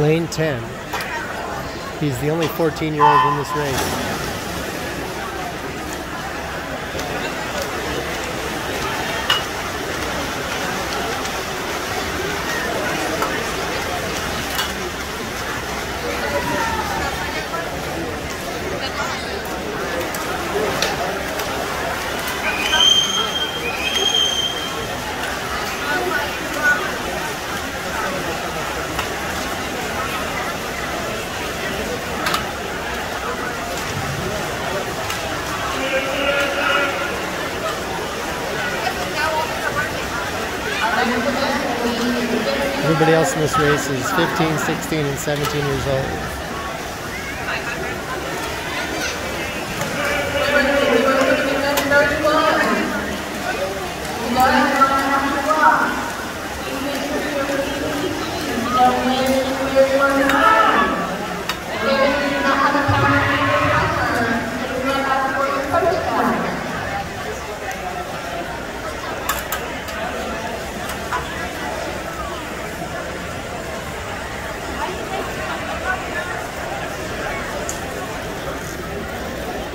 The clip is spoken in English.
Lane 10. He's the only 14 year old in this race. Everybody else in this race is 15, 16, and 17 years old.